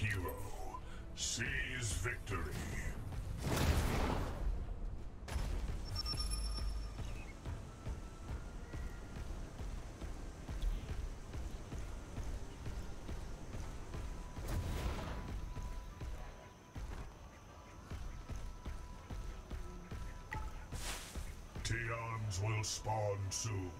hero seize victory. Teons will spawn soon.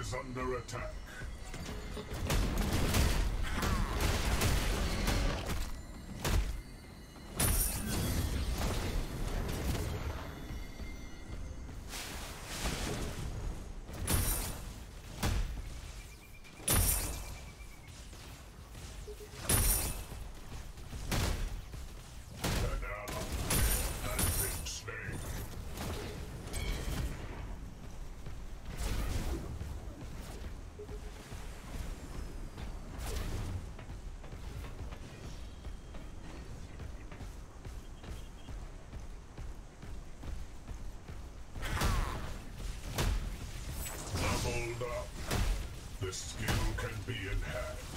is under attack. Skill can be enhanced.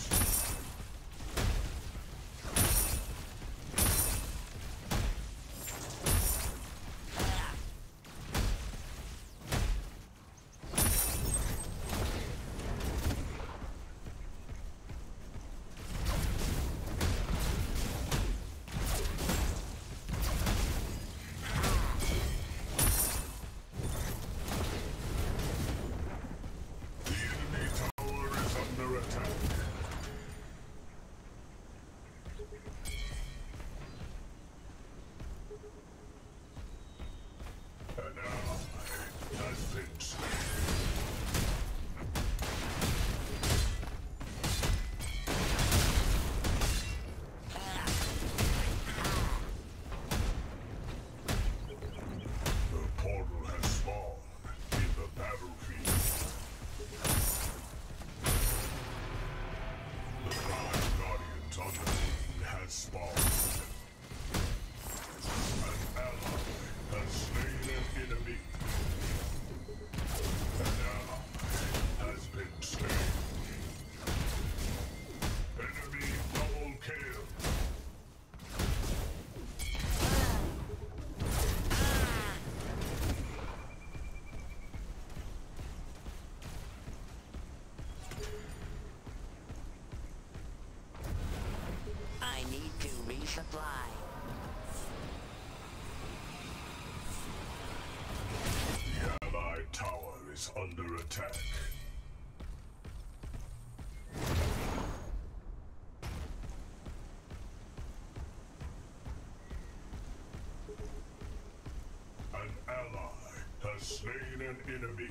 Supply. The Allied tower is under attack. An ally has slain an enemy.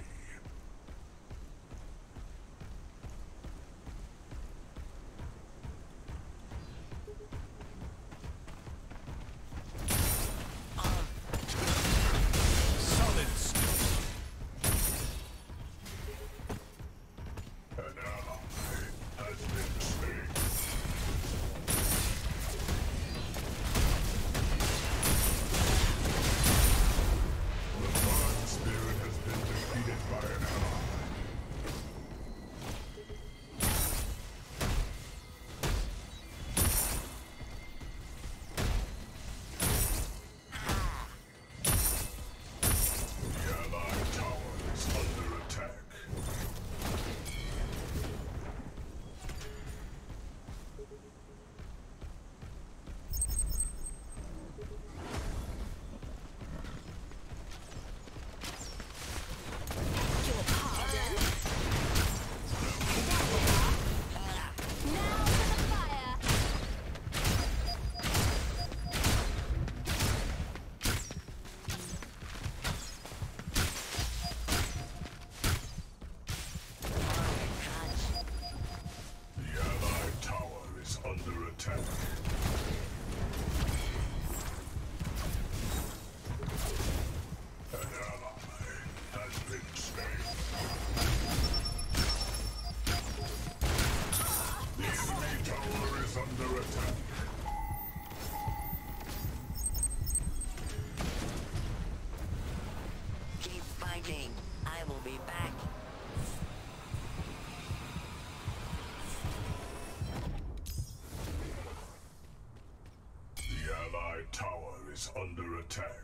under attack.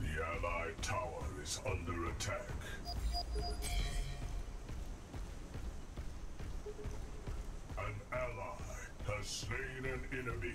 The Allied tower is under attack. An ally has slain an enemy.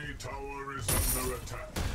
enemy tower is under attack.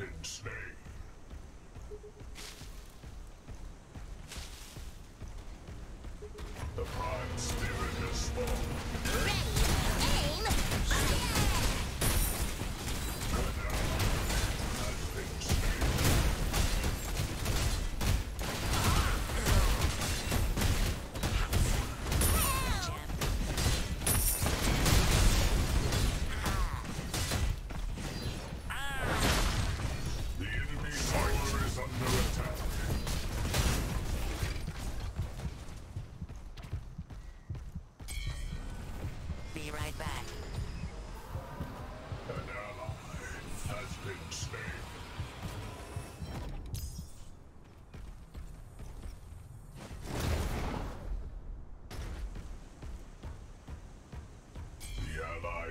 been slain.